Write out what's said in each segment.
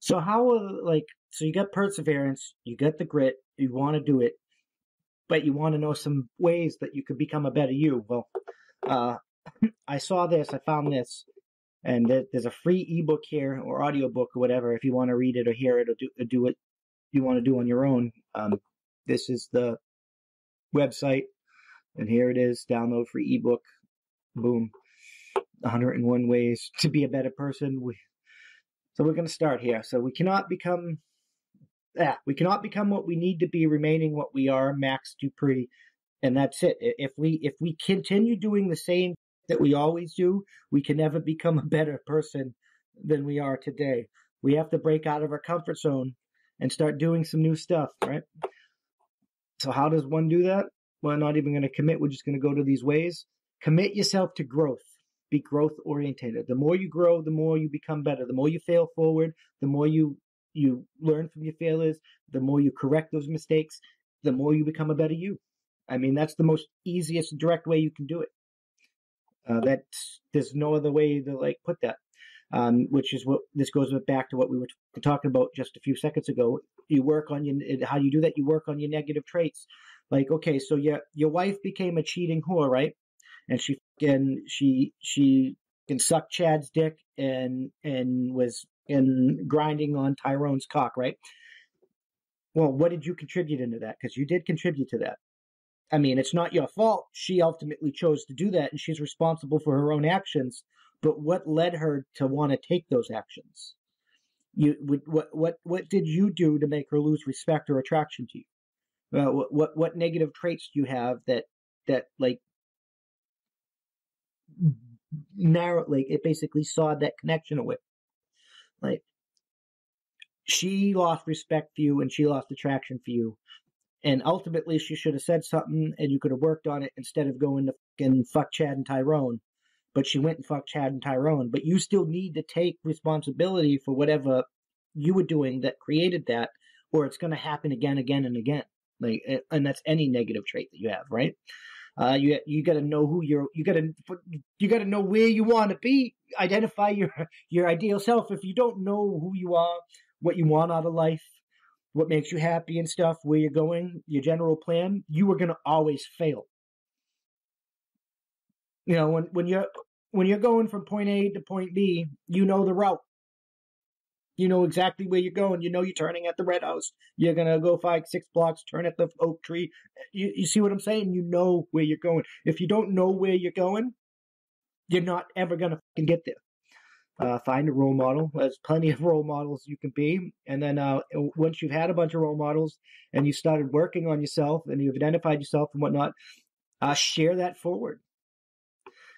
So how like so you got perseverance, you got the grit, you want to do it, but you want to know some ways that you could become a better you. Well, uh, I saw this, I found this, and there's a free ebook here or audiobook or whatever if you want to read it or hear it or do, or do it you want to do on your own. Um, this is the website, and here it is. Download free ebook. Boom. 101 ways to be a better person. So we're going to start here. So we cannot become, yeah, we cannot become what we need to be, remaining what we are. Max De Pree, and that's it. If we if we continue doing the same that we always do, we can never become a better person than we are today. We have to break out of our comfort zone and start doing some new stuff, right? So how does one do that? Well, not even going to commit. We're just going to go to these ways. Commit yourself to growth. Be growth orientated. The more you grow, the more you become better. The more you fail forward, the more you you learn from your failures, the more you correct those mistakes, the more you become a better you. I mean, that's the most easiest direct way you can do it. Uh, that's there's no other way to like put that. Um, which is what this goes back to what we were talking about just a few seconds ago. You work on your how you do that. You work on your negative traits. Like okay, so your your wife became a cheating whore, right? And she and she she can suck Chad's dick and and was in grinding on Tyrone's cock, right? Well, what did you contribute into that? Because you did contribute to that. I mean, it's not your fault. She ultimately chose to do that, and she's responsible for her own actions. But what led her to want to take those actions? You what what what did you do to make her lose respect or attraction to you? Uh, what, what what negative traits do you have that that like narrow like it basically sawed that connection away? Like she lost respect for you and she lost attraction for you and ultimately, she should have said something, and you could have worked on it instead of going to fucking fuck Chad and Tyrone. But she went and fucked Chad and Tyrone. But you still need to take responsibility for whatever you were doing that created that, or it's going to happen again, again, and again. Like, and that's any negative trait that you have, right? Uh, you you got to know who you're. You got to you got to know where you want to be. Identify your your ideal self. If you don't know who you are, what you want out of life, what makes you happy and stuff, where you're going, your general plan, you are going to always fail. You know, when when you're when you're going from point A to point B, you know the route. You know exactly where you're going. You know you're turning at the red house. You're gonna go five, six blocks, turn at the oak tree. You you see what I'm saying? You know where you're going. If you don't know where you're going, you're not ever gonna get there. Uh, find a role model. There's plenty of role models you can be. And then uh, once you've had a bunch of role models and you started working on yourself and you've identified yourself and whatnot, uh, share that forward.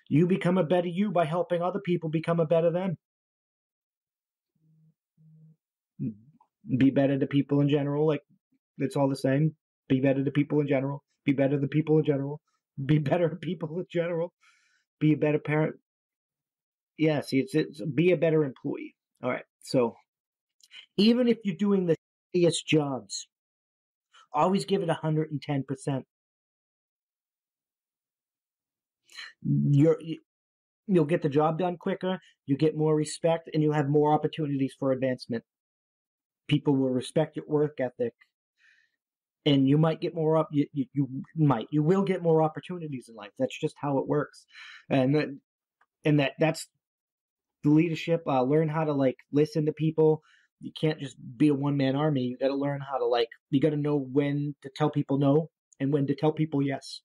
You become a better you by helping other people become a better them. Be better to people in general. Like, it's all the same. Be better to people in general. Be better to people in general. Be better people in general. Be a better parent yeah, see, it's, it's be a better employee. All right. So even if you're doing the shittiest jobs, always give it 110%. You're, you'll get the job done quicker, you get more respect, and you'll have more opportunities for advancement. People will respect your work ethic, and you might get more up. You, you, you might, you will get more opportunities in life. That's just how it works, and that, and that that's the leadership, uh, learn how to like listen to people. You can't just be a one man army. You got to learn how to like, you got to know when to tell people no and when to tell people yes.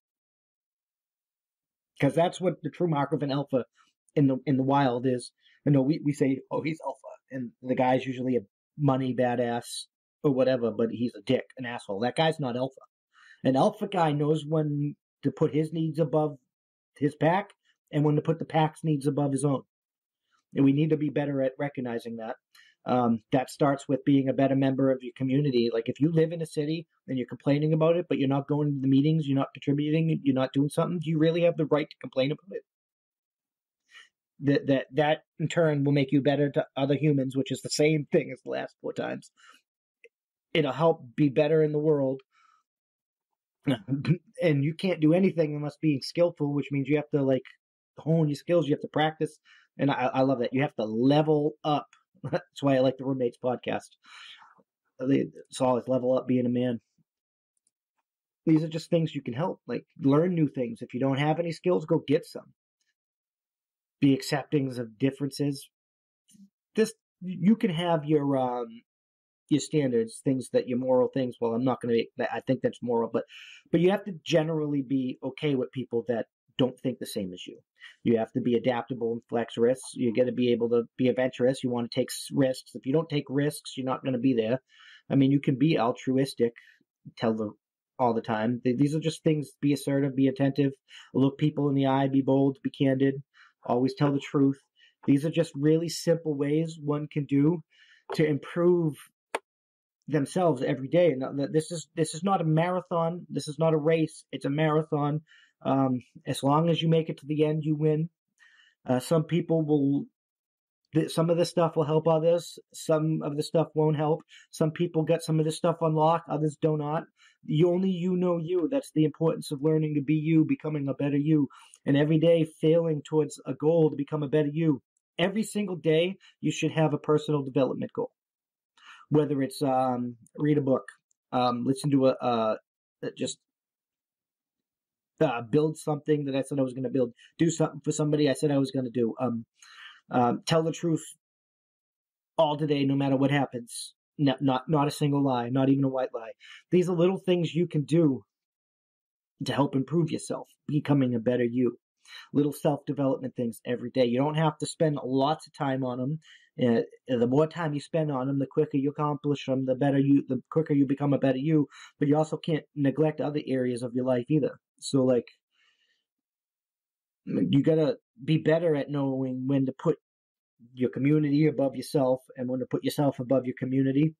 Because that's what the true mark of an alpha in the in the wild is. You know, we, we say, oh, he's alpha, and the guy's usually a money badass or whatever, but he's a dick, an asshole. That guy's not alpha. An alpha guy knows when to put his needs above his pack and when to put the pack's needs above his own. And we need to be better at recognizing that. Um, that starts with being a better member of your community. Like if you live in a city and you're complaining about it, but you're not going to the meetings, you're not contributing, you're not doing something, do you really have the right to complain about it? That that that in turn will make you better to other humans, which is the same thing as the last four times. It'll help be better in the world. and you can't do anything unless being skillful, which means you have to like hone your skills, you have to practice and I, I love that. You have to level up That's why I like the roommates podcast. It's always level up being a man. These are just things you can help. Like learn new things. If you don't have any skills, go get some. Be accepting of differences. This you can have your um your standards, things that your moral things. Well, I'm not going to. I think that's moral, but but you have to generally be okay with people that don't think the same as you. You have to be adaptable and flex risks. You got to be able to be adventurous. You want to take risks. If you don't take risks, you're not going to be there. I mean, you can be altruistic, tell the all the time. These are just things. Be assertive, be attentive, look people in the eye, be bold, be candid, always tell the truth. These are just really simple ways one can do to improve themselves every day. And this is this is not a marathon. This is not a race. It's a marathon. Um, as long as you make it to the end, you win. Uh, some people will. Some of this stuff will help others. Some of the stuff won't help. Some people get some of this stuff unlocked. Others do not. You only you know you. That's the importance of learning to be you, becoming a better you, and every day failing towards a goal to become a better you. Every single day, you should have a personal development goal whether it's um, read a book, um, listen to a uh, just uh, build something that I said I was going to build, do something for somebody I said I was going to do, um, um, tell the truth all today, no matter what happens. Not, not not a single lie, not even a white lie. These are little things you can do to help improve yourself, becoming a better you. Little self development things every day. You don't have to spend lots of time on them. Uh, the more time you spend on them, the quicker you accomplish them, the better you, the quicker you become a better you. But you also can't neglect other areas of your life either. So like, you gotta be better at knowing when to put your community above yourself and when to put yourself above your community.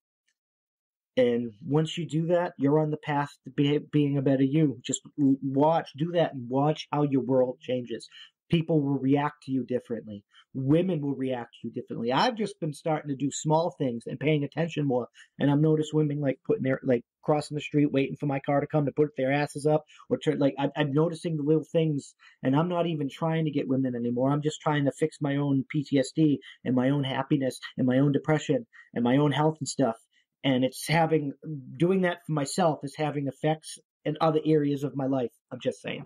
And once you do that, you're on the path to be, being a better you. Just watch, do that, and watch how your world changes people will react to you differently. Women will react to you differently. I've just been starting to do small things and paying attention more. And I've noticed women like putting their, like crossing the street, waiting for my car to come to put their asses up or turn, like I'm, I'm noticing the little things and I'm not even trying to get women anymore. I'm just trying to fix my own PTSD and my own happiness and my own depression and my own health and stuff. And it's having, doing that for myself is having effects in other areas of my life. I'm just saying.